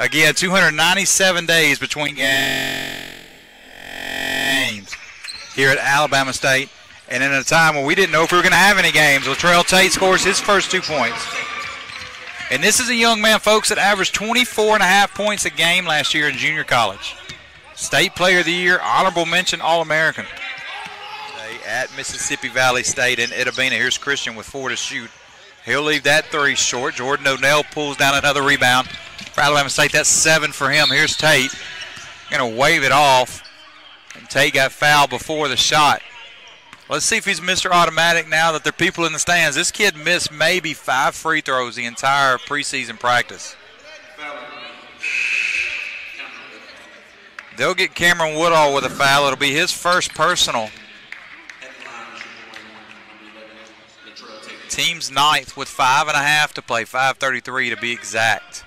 Again, 297 days between games here at Alabama State. And in a time when we didn't know if we were going to have any games, LaTrell Tate scores his first two points. And this is a young man, folks, that averaged 24 and a half points a game last year in junior college. State Player of the Year, honorable mention, All American. At Mississippi Valley State in Itta Bena. Here's Christian with four to shoot. He'll leave that three short. Jordan O'Neill pulls down another rebound for Alabama State. That's seven for him. Here's Tate. Going to wave it off. And Tate got fouled before the shot. Let's see if he's Mr. Automatic now that there are people in the stands. This kid missed maybe five free throws the entire preseason practice. They'll get Cameron Woodall with a foul. It'll be his first personal. Team's ninth with five and a half to play, 5.33 to be exact.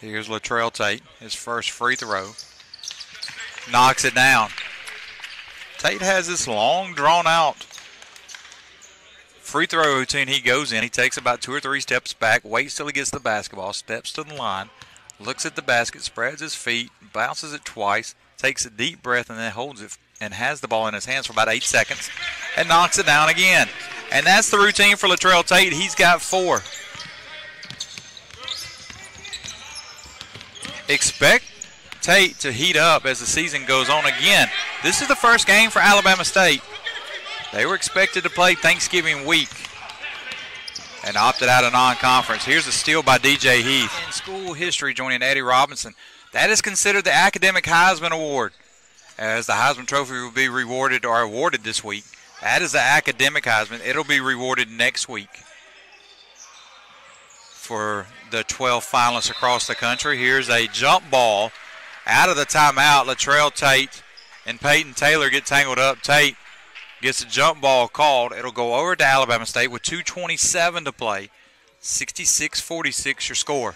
Here's LaTrell Tate, his first free throw. Knocks it down. Tate has this long, drawn out free throw routine. He goes in, he takes about two or three steps back, waits till he gets the basketball, steps to the line, looks at the basket, spreads his feet, bounces it twice, takes a deep breath, and then holds it and has the ball in his hands for about eight seconds and knocks it down again. And that's the routine for LaTrell Tate. He's got four. Expect Tate to heat up as the season goes on again. This is the first game for Alabama State. They were expected to play Thanksgiving week and opted out of non-conference. Here's a steal by DJ Heath. In school history, joining Eddie Robinson. That is considered the Academic Heisman Award, as the Heisman Trophy will be rewarded or awarded this week. That is the Academic Heisman. It'll be rewarded next week for the 12 finalists across the country. Here's a jump ball out of the timeout. LaTrell Tate and Peyton Taylor get tangled up. Tate gets a jump ball called. It'll go over to Alabama State with 2.27 to play. 66 46 your score.